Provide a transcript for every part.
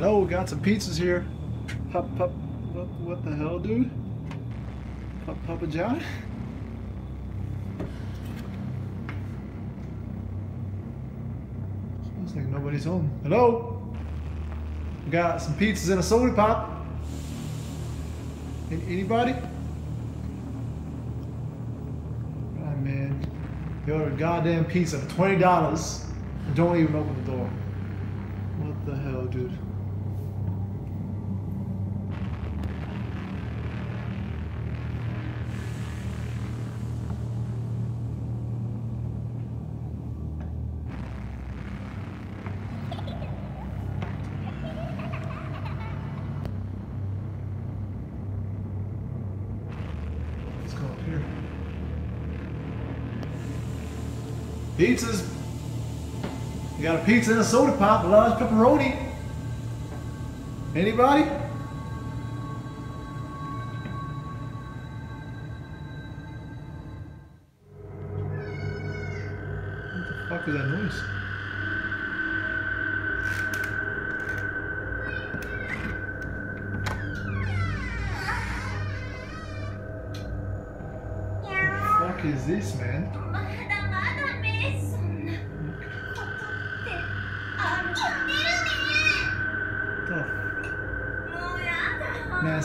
Hello, got some pizzas here. Pop, pop, what, what the hell, dude? Pop, Papa John? Looks like nobody's home. Hello? Got some pizzas and a soda pop. An- Anybody? Ah man. You ordered a goddamn pizza for twenty dollars and don't even open the door. What the hell, dude? Pizzas. You got a pizza and a soda pop, a large pepperoni. Anybody? What the fuck is that noise? What the fuck is this, man?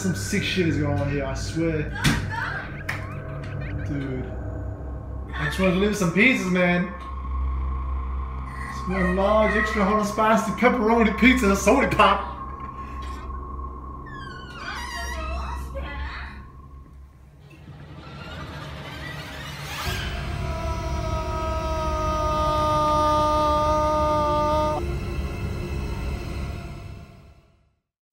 Some sick shit is going on here, I swear. Dude. I just want to deliver some pizzas, man. Just one large, extra hot and spicy pepperoni pizza a soda pop.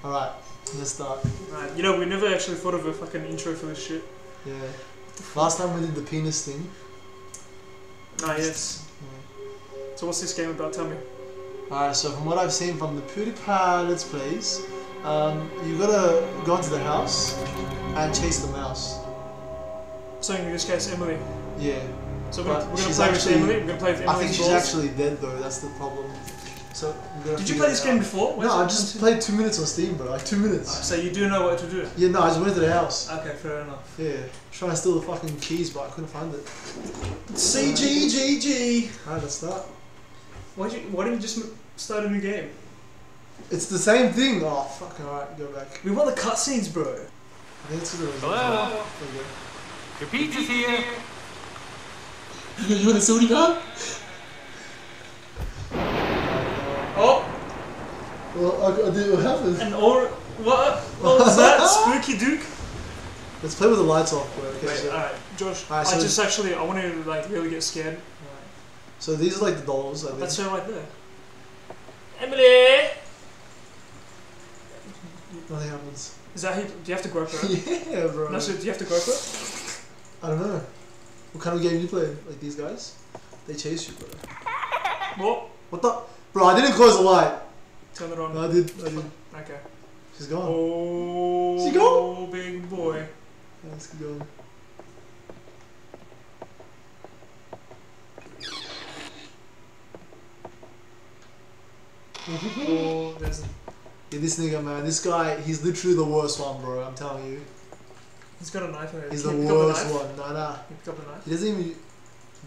Alright, let's start. Right, you know, we never actually thought of a fucking intro for this shit. Yeah. Last time we did the penis thing. Ah, yes. So what's this game about? Tell me. Alright, so from what I've seen from the PewDiePie Let's Plays, um, you gotta go into the house and chase the mouse. So in this case, Emily. Yeah. So we're, gonna- we're gonna play with Emily. We're gonna play with Emily. I think she's actually dead though, that's the problem. So Did you play it this game before? Where's No, I just played two minutes on Steam, bro. Like two minutes. So you do know what to do. Yeah, no, I just went to the house. Okay, fair enough. Yeah, trying to steal the fucking keys, but I couldn't find it. CGGG. Alright, let's start. Why did you? Why didn't you just start a new game? It's the same thing. Oh, fuck. Alright, go back. We want the cutscenes, bro. I think it's the Hello? There we go. Your pizza's here. you want a soda pop? Oh, Well, I, I did what happened. and or what? What was that? Spooky Duke. Let's play with the lights off, bro. Okay, Wait, so, alright, Josh. Alright, I just actually I want to like really get scared. so these are like the dolls, I think. That's her right there. Emily. Nothing happens. Is that who? Do you have to grope her? yeah, bro. no, so do you have to grope her? I don't know. What kind of game you play? Like these guys? They chase you, bro. What? What the? Bro, I didn't close the light. Turn it on. No, I did. I did. Okay. She's gone. Oh, She go? big boy. Let's going. Oh, there's. Yeah, this nigga, man. This guy, he's literally the worst one, bro. I'm telling you. He's got a knife in it. He's the you pick up a worst one. Nah, nah. Can you pick up a knife? He doesn't even.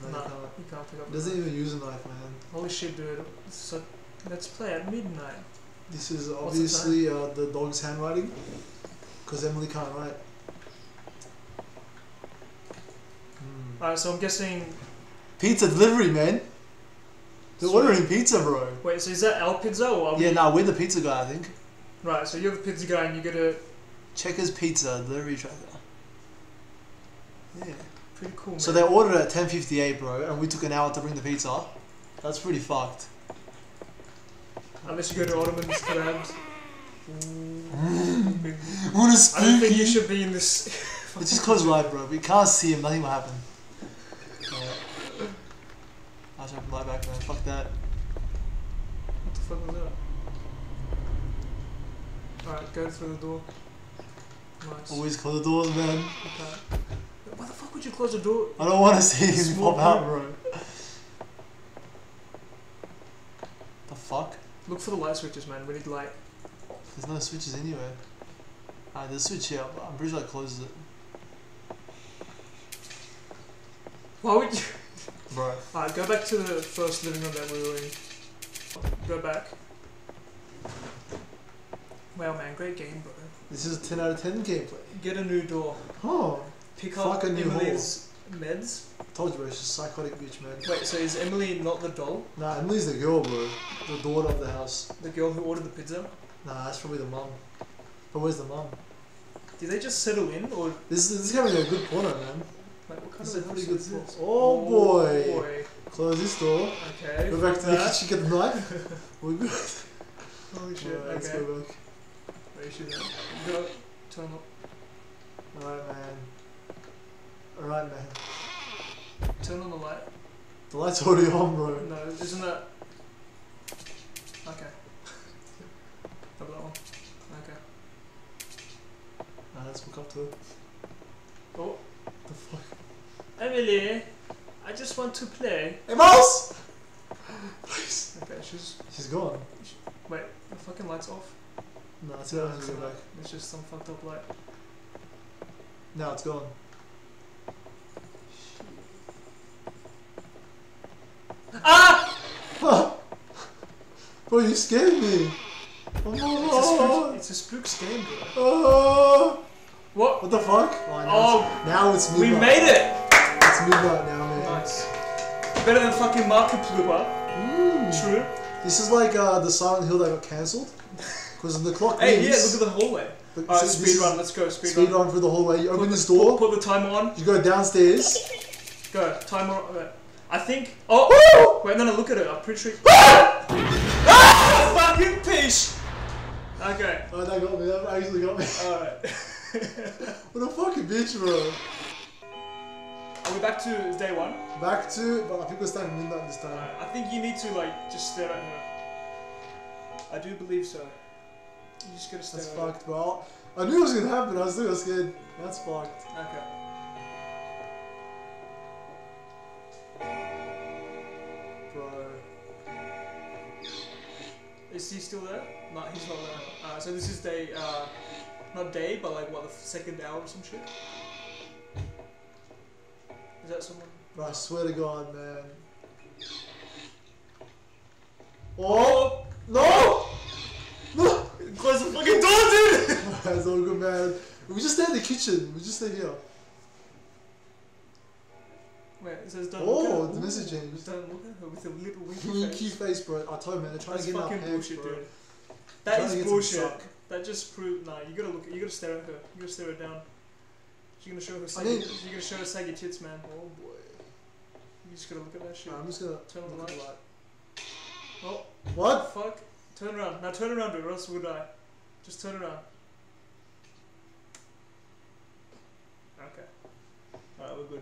No, No, he can't. you can't pick up. He doesn't even use a knife, man. Holy shit, dude! So, let's play at midnight. This is the obviously uh, the dog's handwriting. Because Emily can't write. Hmm. Alright, so I'm guessing. Pizza delivery, man. They're Sweet. ordering pizza, bro. Wait, so is that El Pizza or? Yeah, nah, we're the pizza guy, I think. Right, so you're the pizza guy and you get a Checkers Pizza delivery tracker. Yeah. pretty cool. Man. So they ordered at 10:58, bro, and we took an hour to bring the pizza. That's pretty fucked. Unless you go to Ottoman's Collabs. What a I spooky. don't think you should be in this. It's just close light, bro. We can't see him. Nothing will happen. I'll just open light back, man. Fuck that. What the fuck was that? Alright, go through the door. Nice. Always close the doors, man. Okay. Why the fuck would you close the door? I don't want to see him pop out, bro. The fuck? Look for the light switches, man. We need light. There's no switches anywhere. Ah, there's a switch here, but I'm pretty sure it closes it. Why would you? Bro. Alright, go back to the first living room that we were in. Go back. Wow, man, great game, bro. This is a 10 out of 10 gameplay. Get a new door. Oh, Pick up Fuck a new Emily's meds. I told you, bro. She's a psychotic bitch, man. Wait, so is Emily not the doll? Nah, Emily's the girl, bro. The daughter of the house. The girl who ordered the pizza? Nah, that's probably the mum. But where's the mum? Did they just settle in, or This is, this is having a good corner, man. like what kind This of a pretty good is this? Oh, oh, boy. boy. Close this door. Okay. Go back to the that. kitchen, get the knife. We're good. Holy shit. Alright, let's go back. Where should I go? Turn up. Alright, man. Alright, man. Turn on the light. The light's already on, bro. No, isn't that? Okay. About that one? Okay. Nah, let's walk up to her. Oh, The fuck? Emily, I just want to play. Hey, mouse! Please. Okay, she's She's gone. wait. The fucking lights off. No, it's have to back. It's just some fucked up light. Now it's gone. Ah! Bro, you scared me. It's a Oh, spook. It's a spooks game, bro. oh. What? What the fuck? Oh, now, Oh, it's, now it's we midnight. made it. It's midnight now, man. Nice. Better than fucking Market Plupa. Mm. True. This is like uh, the Silent Hill that got cancelled. Because of the clock Hey, yeah, look at the hallway. But Alright, this speed run. Let's go. Speed, Speed run. run through the hallway. You open Put, this door. put the timer on. You go downstairs. Go. Timer. on. I think. Oh. Wait, no, no. Look at it. I'm pretty sure. Ah! Fucking fish. Okay. Oh, that got me. That actually got me. Alright. what a fucking bitch, bro. Are we back to day one? Back to, but I think we're starting midnight this time. Alright. I think you need to like just stare at her. I do believe so. You just gotta stare That's fucked, bro. I knew it was gonna happen. I was still scared. That's fucked. Okay. Is he still there? No, he's not there. Uh, so this is day, uh, not day, but like what, the second hour or some shit? Is that someone? I swear to God, man. Oh! No! No! Close the fucking door, dude! That's all good, man. We just stay in the kitchen. We just stay here. Wait, it says don't look at Oh, the changed. Don't look at her with a little winky Winky face. face, bro. I told you, man. They're trying That's to get fucking pants, bullshit, bro. dude. That is to get some bullshit. That just proved, nah, you gotta look, you gotta stare at her. You gotta stare her down. You're gonna show her I saggy, mean- you're gonna show her saggy tits, man. Oh boy. You just gotta look at that shit. Alright, I'm just gonna Turn on the light. light. Oh, What? fuck. Turn around. Now turn around, dude, or else we'll die. Just turn around. Okay. Alright, we're good.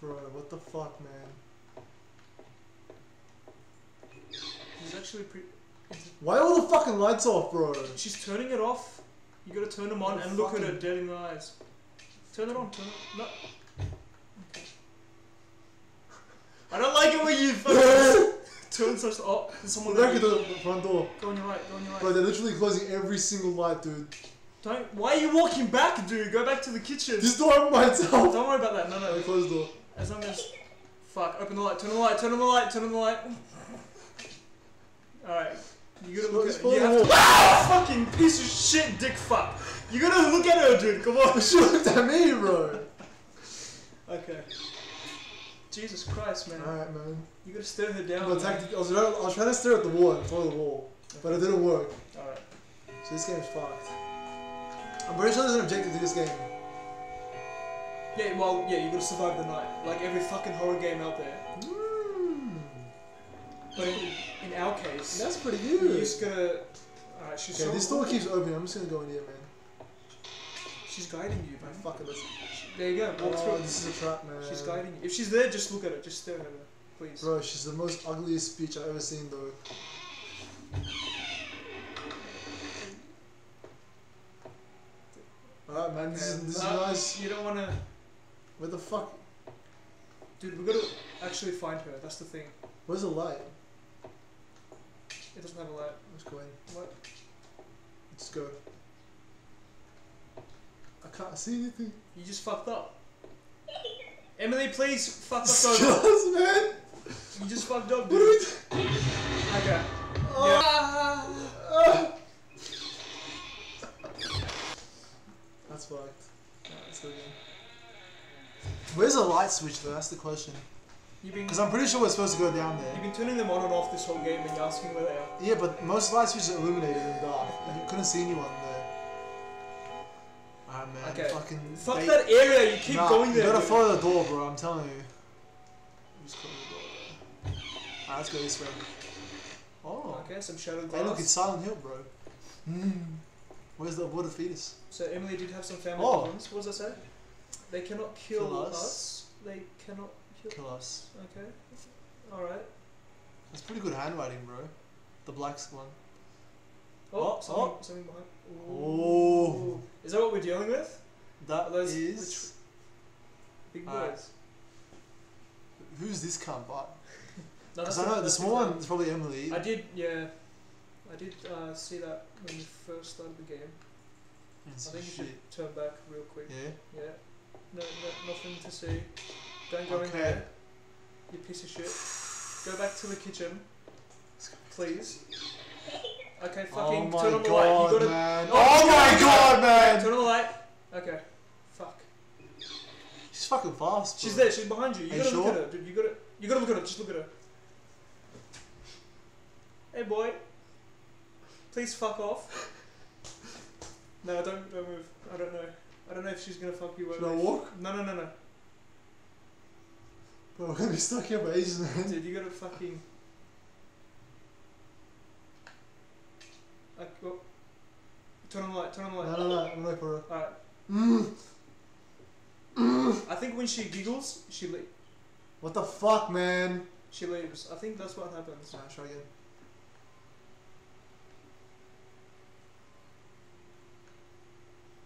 Bro, what the fuck, man? He's actually pretty. Why are all the fucking lights off, bro? She's turning it off. You gotta turn them on Oh, and look at her dead in the eyes. Turn it on. Turn it. No. I don't like it when you fucking turn such. Oh, there's someone Back at the front door. Go on your right. Go on your right. Bro, they're literally closing every single light, dude. Don't. Why are you walking back, dude? Go back to the kitchen. This door opened by itself. Don't worry about that. No, no. closed the door. As long as. Fuck. Open the light. Turn on the light. Turn on the light. Turn on the light. Alright. You gotta look at You have to. Ah! Fucking piece of shit, dick fuck. You gotta look at her, dude. Come on. She looked at me, bro. Okay. Jesus Christ, man. Alright, man. You gotta stare her down. I, was trying, I was trying to stare at the wall and follow the wall, but it didn't work. Alright. So this game's fucked. I'm pretty sure there's an objective to this game. Yeah, well, yeah, you gotta survive the night. Like every fucking horror game out there. Mm, But in, in our case, that's pretty we good. just gotta. Alright, she's Okay, so- this door keeps opening. I'm just gonna go in here, man. She's guiding you, Man, man. fuck it. Let's... There you go, walk Oh, through. this is a trap, man. She's guiding you. If she's there, just look at her. Just stare at her, please. Bro, she's the most ugliest bitch I've ever seen, though. Alright, man. This is this is Uh, nice. You don't wanna. Where the fuck? Dude, we gotta actually find her. That's the thing. Where's the light? It doesn't have a light. Let's go in. What? Let's go. I can't see anything. You just fucked up. Emily, please fuck us over. Skills, man. You just fucked up, What are we dude. Okay. Ah. That's fucked. Alright, let's go again. Where's the light switch though? That's the question. Because I'm pretty sure we're supposed to go down there. you've been turning them on and off this whole game and you're asking where they are. Yeah, but most light switches are illuminated in dark. You couldn't see anyone there. Alright, man. Okay. Fucking. Fuck they- that area, you keep Nah, going there. You gotta dude. follow the door, bro. I'm telling you. Just follow the door. Alright, let's go this way. Oh. Okay, some shattered Hey, look, it's. Silent Hill, bro. Mm. Where's the aborted fetus? So Emily did have some family Oh. problems. What does that say? They cannot kill, Kill us. us. They cannot kill. Kill us. Okay. All right. That's pretty good handwriting, bro. The black one. Oh, Oh, something, oh. something behind. Oh. Is that what we're dealing with? That Are those- is- Big boys. Who's this cunt? But No, because I know the small one is probably Emily. I did, yeah. I did uh, see that when we first started the game. And I think you shit. should turn back real quick. Yeah. Yeah. No, no, nothing to see. Don't go in Okay. there. You piece of shit. Go back to the kitchen, please. Okay, Oh fucking my turn on the god, light. You gotta man. Oh, Oh, my god, man. turn on the light. Okay. Fuck. She's fucking fast. She's there. She's behind you. You Are gotta look sure? at her, dude. You gotta. You gotta look at her. Just look at her. Hey, boy. Please fuck off. No, don't don't move. I don't know. I don't know if she's gonna fuck you Should. I walk? No, no, no, no. Bro, we're gonna be stuck here for ages, man. Dude, you gotta fucking. Like, oh. Turn on the light. Turn on the No, light. no, no. I'm not for Alright. mm. I think when she giggles, she le- What the fuck, man? she leaves. I think that's what happens. Alright, try again.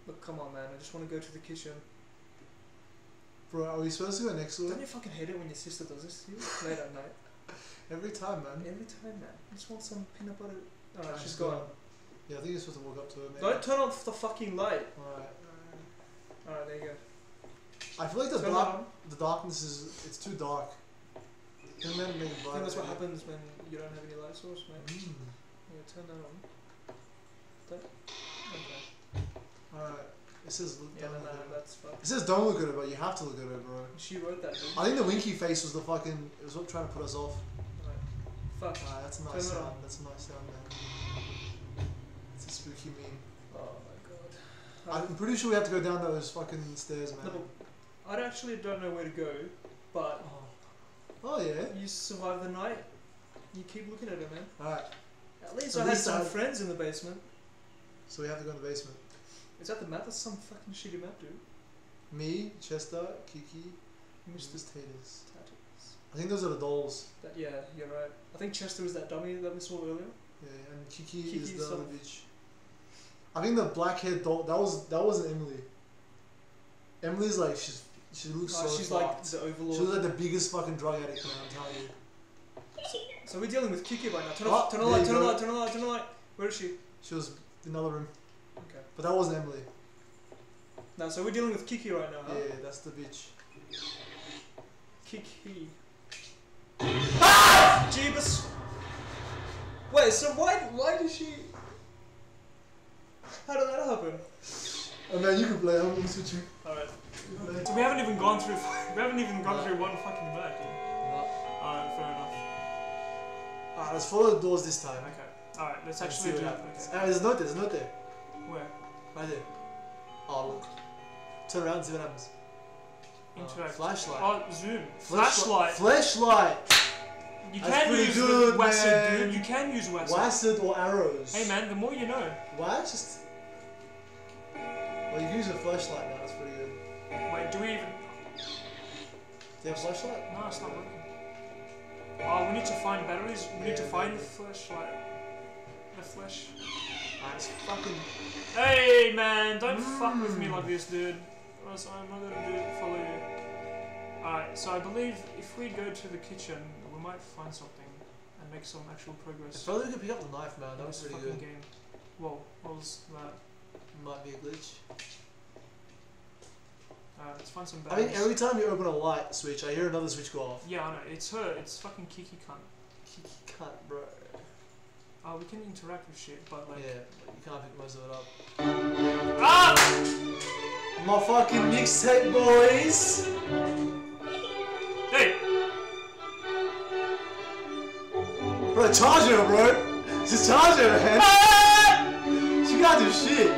Look, come on, man. I just want to go to the kitchen. Bro, are we supposed to go next door? Don't you fucking hate it when your sister does this to you late at night? Every time, man. Every time, man. I just want some peanut butter. Alright, Alright, she's gone. Yeah, I think you're supposed to walk up to her, man. Don't turn off the fucking light. Alright. Alright, there you go. I feel like the Turn dark, the darkness is it's too dark. Can men make it I think that's what happens when you don't have any light source, man. Mm. Yeah, turn that on. That. Alright. It says look Yeah, don't no, look at her. that's fucked. It says don't look at her, but you have to look at her, bro. She wrote that, dude. I think the winky face was the fucking. It was what trying to put us off. Alright. Fuck. Alright, that's a nice it sound. That's a nice sound, man. It's a spooky meme. Oh my god. I'm pretty sure we have to go down those fucking stairs, man. No, I actually don't know where to go, but Oh. Oh yeah. you survive the night. You keep looking at her, man. Alright. At least At I had some I- friends in the basement. So we have to go in the basement. Is that the map? That's some fucking shitty map, dude. Me, Chester, Kiki, Mr. Mr. Mm. Tatters. I think those are the dolls. That, yeah, you're right. I think Chester was that dummy that we saw earlier. Yeah, and Kiki, Kiki is the other bitch. I think the black haired doll that was that wasn't Emily. Emily's like she's she looks Oh, so she's like fucked. the she overlord. looks like the biggest fucking drug addict man, I'm telling you. so we're dealing with Kiki right now. Turn, Oh, off, turn on the light, turn on the light, turn on light, turn on light. Where is she? She was in another room. Okay. But that wasn't Emily. Now, so we're dealing with Kiki right now, huh? Yeah, that's the bitch. Kiki. Ah! Jeebus! Wait, so why why did she... How did that happen? Oh man, you can play, I'm gonna switch you. Alright. You. So we haven't even gone through... We haven't even gone through one fucking map, dude. Alright, fair enough. Alright, let's follow the doors this time. Okay. Alright, let's Let's actually do what it. happens. Okay. Ah, there's a note there, there's a note there. Where? Right there. Oh look. Turn around and see what happens. Interact. flashlight. Oh, zoom. Flashlight. Flashlight. You That's can use good, man. dude. You can use Wasted. Wasted or arrows. Hey man, the more you know. Why? Just. Well, you can use a flashlight now. That's pretty good. Wait, do we even... Do you have a flashlight? No, it's not working. Oh, we need to find batteries. We need to find the flashlight. The flash. It's fucking. Hey man, don't fuck with me Mm. like this, dude. Or else I'm not gonna do follow you. Alright, so I believe if we go to the kitchen, we might find something. and make some actual progress If only we could pick up the knife, man. That was pretty good. game. Whoa, what was that? Might be a glitch. Uh, let's find some I bags. think every time you open a light switch, I hear another switch go off. Yeah, I know. It's her. It's fucking Kiki cunt. Kiki cunt, bro. Oh, we can interact with shit, but like. Yeah, but you can't pick most of it up. Ah! My fucking mixtape boys! Hey! Bro, charge her, bro! Just charge her, man! She can't do shit!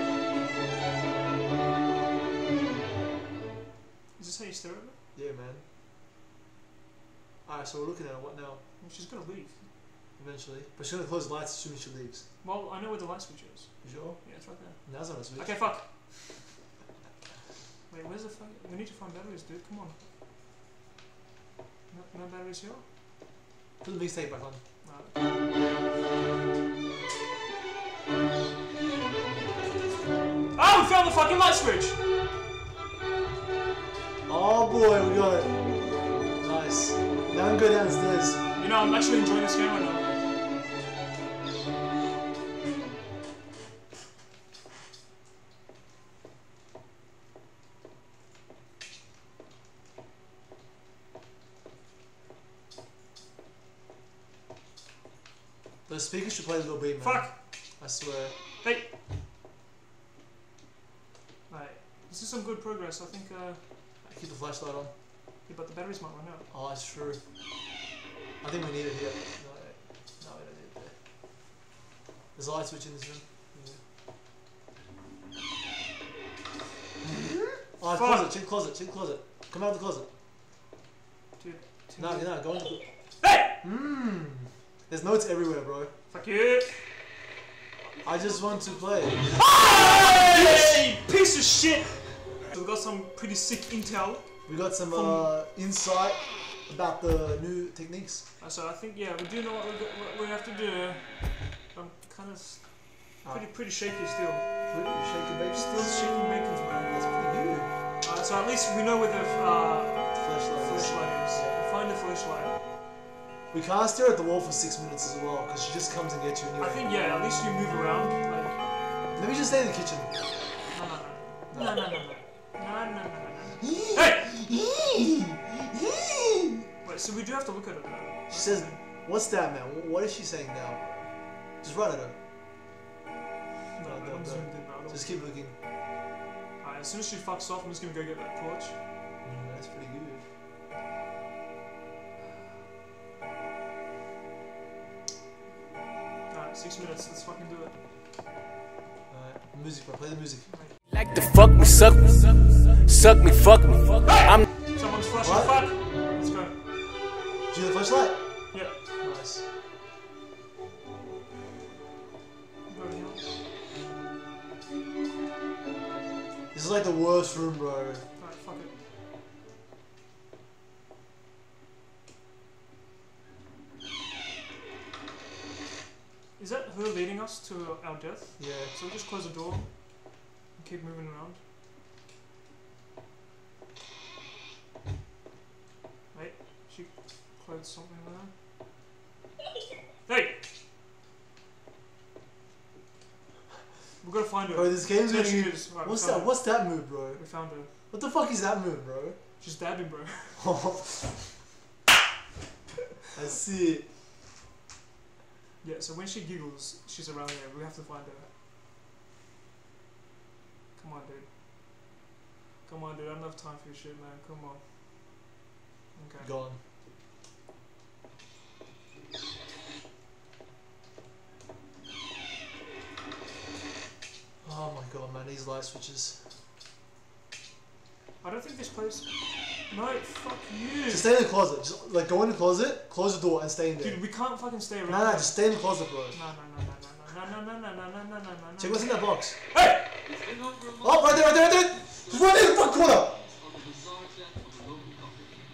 Is this how you stare at her? Yeah, man. Alright, so we're looking at her. What now? She's gonna leave. Eventually. But she's gonna close the lights as soon as she leaves. Well, I know where the light switch is. You sure? Yeah, it's right there. Now's not a switch. Okay, fuck. Wait, where's the fuck? We need to find batteries, dude. Come on. No, no batteries here? Put the mixtape back on. Oh, we found the fucking light switch! Oh boy, we got it. Nice. Now we can go downstairs. You know, I'm actually enjoying this game right now. The speakers should play the little beat, man. Fuck! I swear. Hey! Right. This is some good progress. I think, uh. Keep the flashlight on. Yeah, but the batteries might run out. Oh, that's true. I think we need it here. No, no, we don't need it there. There's a light switch in this room. Yeah. Oh, closet, check closet, check closet. Come out of the closet. Dude. No, no, go in the Hey! Mmm. There's notes everywhere, bro. Fuck you! I just want to play. Hey! Piece of shit! So we got some pretty sick intel. We got some uh, insight about the new techniques. Uh, so I think, yeah, we do know what what we have to do. I'm kind of pretty, pretty shaky still. Pretty shaky baby. Still shaking bacons, man. That's pretty good. Uh, so at least we know where the uh, Flashlight. is. Find the flashlight. We can't stare at the wall for six minutes as well, because she just comes and gets you anyway. I think, yeah, at least you move around. Like, Maybe just stay in the kitchen. no, no, no. No, no, no, no. No, no, no, no, no. Hey! Wait, so we do have to look at it now. She says, "What's that, man? Wh- What is she saying now?" Just run at her. No, No, no, no, I'm no. zoomed in now. Just keep looking. Alright, as soon as she fucks off, I'm just gonna go get that torch. Mm, that's pretty good. Six minutes, let's fucking do it. Alright, music, bro. Play the music. Like to fuck me, suck me, suck me, fuck me. I'm Someone's flashing What? fuck! Let's go. Do you have the flashlight? Yeah. Nice. This is like the worst room, bro. To our death? Yeah. So we just close the door and keep moving around. Wait, she closed something there. Hey! We've got to find her. Bro, this game's gonna be. is. Right, What's that? her. What's that move, bro? We found her. What the fuck is that move, bro? She's dabbing, bro. I see it. Yeah, so when she giggles, she's around there. We have to find her. Come on, dude. Come on, dude. I don't have time for your shit, man. Come on. Okay. Gone. Oh my god, man, these light switches. I don't think this place. No, fuck you. Just stay in the closet. Just like go in the closet, close the door, and stay in there. Dude, we can't fucking stay around. No, no, just stay in the closet, bro. No, no, no, no, no, no, no, no, no, no, no, no, no, no. Check what's in that box. Hey! Oh, right there, right there, right there! Just run in the front corner!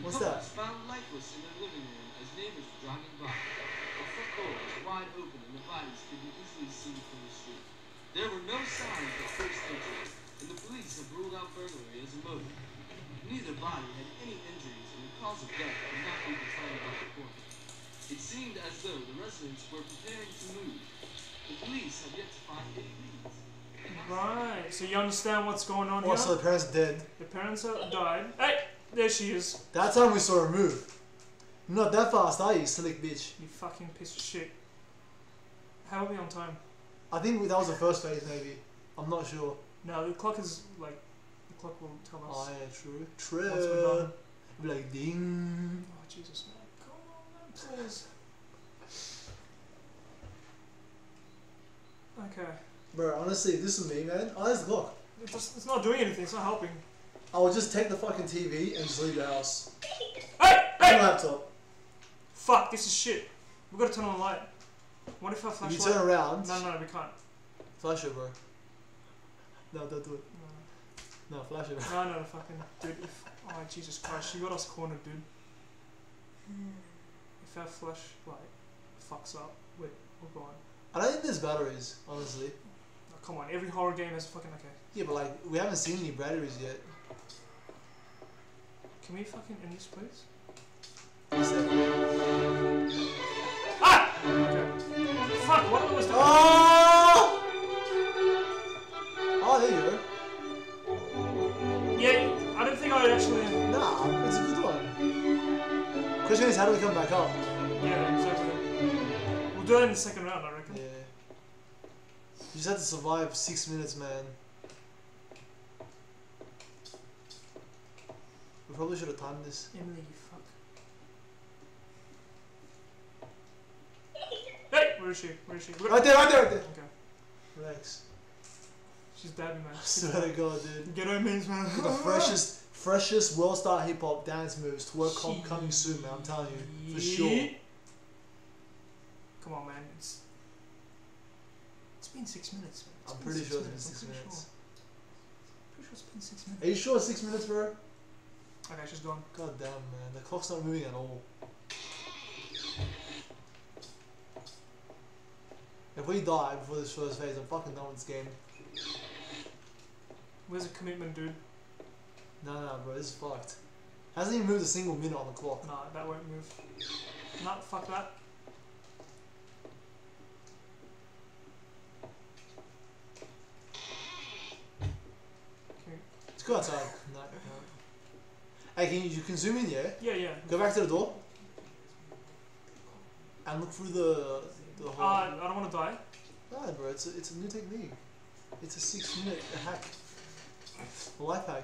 What's that? Found lifeless in their living room as neighbors were driving by. The front door was wide open and the bodies could be easily seen from the street. There were no signs of first injury, and the police have ruled out burglary as a motive. Neither body had cause of death could not be determined by the coroner. It seemed as though the residents were preparing to move. The police have yet to find any leads. Right. So you understand what's going on Oh, here? so the parents dead. the parents are died. Hey, there she is. That time we saw her move. Not that fast, are you, slick bitch? You fucking piece of shit. How are we on time? I think that was the first phase, maybe. I'm not sure. No, the clock is like the clock will tell us. Oh yeah, true. True. Be like ding. Oh Jesus, man! Come on, man, please. Okay. Bro, honestly, this is me, man. Oh, there's the clock. It just, it's not doing anything. It's not helping. I will just take the fucking TV and just leave the house. Hey! And Hey! laptop. Fuck! This is shit. We gotta turn on the light. What if our If you turn around, No, no, we can't. flash it, bro. No, don't do it. No, flash it. No, no, fucking dude. If, oh Jesus Christ, you got us cornered, dude. If our flashlight fucks up, we're, we're gone. I don't think there's batteries, honestly. Oh, come on, every horror game has fucking okay. Yeah, but like, we haven't seen any batteries yet. Can we fucking end this, please? Ah! Okay. Fuck! What was that? Oh! How do we come back up? Yeah, exactly. We'll do it in the second round, I reckon. Yeah. You just have to survive six minutes, man. We probably should have timed this. Emily, you fuck. Hey! Where is she? Where is she? Where- Right there, right there, right there. Okay. Relax. She's dabbing, man. I swear to God, dude. Get her means, man. The freshest, freshest world star hip hop dance moves to work comp coming soon, man. I'm telling you, for sure. Come on, man. It's it's been six minutes, man. It's I'm pretty sure it's been six pretty minutes. Sure. Pretty sure it's been six minutes. Are you sure six minutes, bro? Okay, she's gone. God damn, man. The clock's not moving at all. If we die before this first phase, I'm fucking done with this game. Where's the commitment, dude? No, no, bro, this is fucked. Hasn't even moved a single minute on the clock. Nah, that won't move. Nah, fuck that. Okay. Let's go outside. No, no. Hey, can you, you can zoom in, yeah? Yeah, yeah. Go back to the door. And look through the the Uh, hole. I don't want to die. Nah, bro, it's a, it's a new technique. It's a six minute hack. Life hack.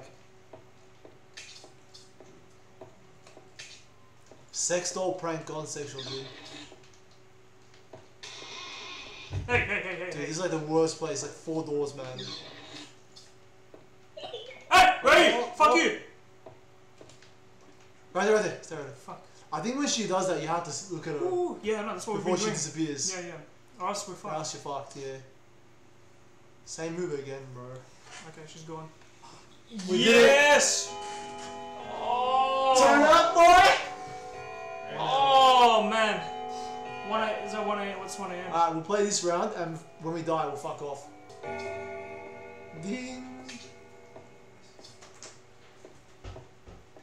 Sex doll prank gone sexual, dude. Hey, hey, hey, hey, Dude, this is like the worst place. Like four doors, man. Hey, wait! Oh, Fuck oh. you! Right there, right there. Stay right there. Fuck. I think when she does that, you have to look at her Ooh, yeah, no, that's what before she doing. disappears. Yeah, yeah. Or else we're Or fucked. else you're fucked, yeah. Same move again, bro. Okay, she's gone. We yes! Oh! Turn up, boy! Oh man! One a, is that one a? What's one a.m.? Alright, we'll play this round, and when we die, we'll fuck off. Ding.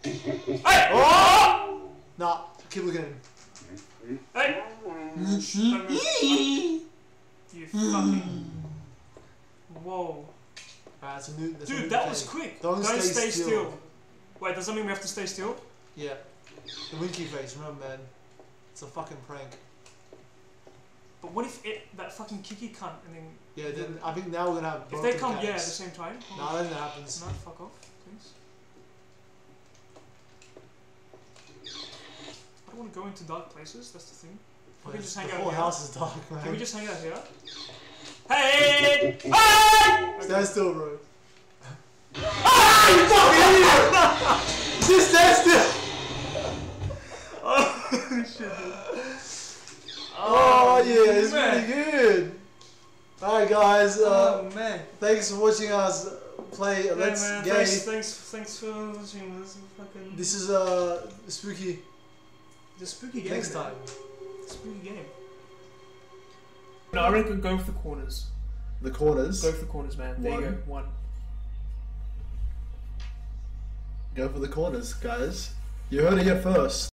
hey! Oh! Nah, keep looking at him. Hey! You fucking. Whoa. Alright, that's a new. That's a new Dude, that was quick. Don't stay, stay still. still. Wait, does that mean we have to stay still? Yeah. The winky face, remember, man. It's a fucking prank. But what if it that fucking Kiki cunt and then Yeah, then I think now we're gonna have. if both they the come yeah at the same time? Nah, don't think that happens. No, fuck off, please. I don't want to go into dark places. That's the thing. Can we just the hang out whole here? house is dark, man. Can we just hang out here? Hey! Hey! Stand still, bro. Ah, you fucking idiot! Just stand still! Oh, shit! Oh yeah, it's man. pretty good. Alright, guys, uh, Oh man. thanks for watching us play Yeah, Let's man. Gay. Thanks, thanks, thanks for watching this fucking. This is uh, spooky. the spooky game. Next man. time. Spooky game. No, I reckon go for the corners. The corners. Go for the corners, man. There you go. One. Go for the corners, guys. You heard it here first.